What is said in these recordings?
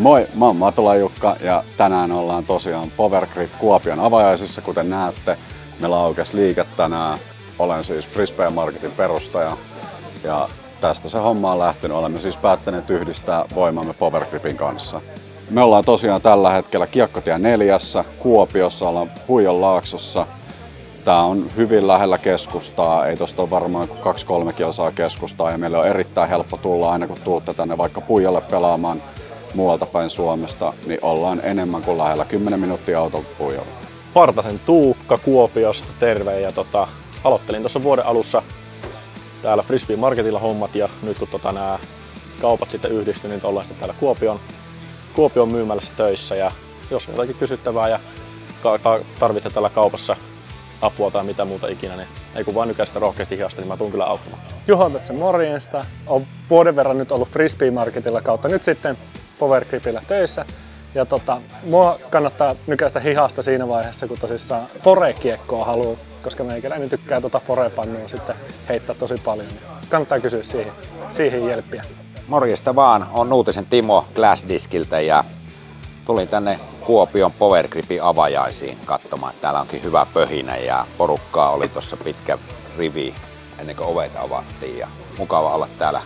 Moi, mä oon Matula Jukka ja tänään ollaan tosiaan Power Grip Kuopion avajaisissa. Kuten näette, meillä aukesi liike tänään. Olen siis Frisbee Marketin perustaja ja tästä se homma on lähtenyt. Olemme siis päättäneet yhdistää voimamme Power Gripin kanssa. Me ollaan tosiaan tällä hetkellä Kiekkotie neljässä Kuopiossa, ollaan Puijon laaksossa. Tää on hyvin lähellä keskustaa, ei tosta ole varmaan kuin kaksi kolme kilsaa keskustaa ja meille on erittäin helppo tulla aina kun tuutte tänne vaikka Puijalle pelaamaan muualta päin Suomesta, niin ollaan enemmän kuin lähellä 10 minuuttia autolta Puijalle. Partasen Tuukka Kuopiosta, terve. Ja tota, aloittelin tuossa vuoden alussa täällä Frisbee Marketilla hommat ja nyt kun tota, nämä kaupat sitten yhdistyi, niin ollaan sitten täällä Kuopion, Kuopion myymälässä töissä ja jos on jotakin kysyttävää ja tarvitsette täällä kaupassa apua tai mitä muuta ikinä, niin ei kun vaan nykäistä rohkeasti hihasta, niin mä tuun kyllä auttamaan. Juho tässä morjesta. Olen vuoden verran nyt ollut Frisbee Marketilla kautta nyt sitten Power Gripillä töissä. Ja tota, mua kannattaa nykäistä hihasta siinä vaiheessa, kun tosissaan Fore-kiekkoa haluaa, koska meikäläinen tykkää tota Fore-pannua sitten heittää tosi paljon. Niin kannattaa kysyä siihen, siihen jelppiä. Morjesta vaan, on Nuutisen Timo Glassdiskiltä ja tulin tänne Kuopion Power Gripin avajaisiin katsomaan. Täällä onkin hyvä pöhinä ja porukkaa oli tuossa pitkä rivi ennen kuin ovet avattiin ja mukava olla täällä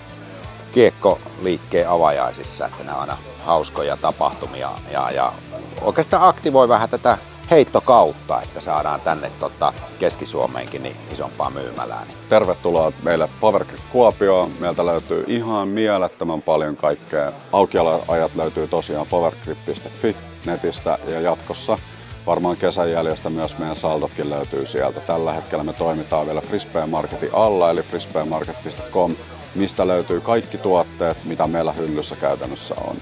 kiekkoliikkeen avajaisissa, että nämä on aina hauskoja tapahtumia ja, ja oikeastaan aktivoi vähän tätä heittokautta, että saadaan tänne tota Keski-Suomeenkin niin isompaa myymälää. Niin. Tervetuloa meille Power Grip Kuopioon. Meiltä löytyy ihan mielettömän paljon kaikkea. Aukioloajat löytyy tosiaan powergrip.fi netistä ja jatkossa varmaan kesän jäljestä myös meidän saldotkin löytyy sieltä. Tällä hetkellä me toimitaan vielä Frisbee Marketin alla eli frisbeemarket.com, mistä löytyy kaikki tuotteet, mitä meillä hyllyssä käytännössä on.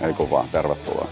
Ei kun vaan, tervetuloa.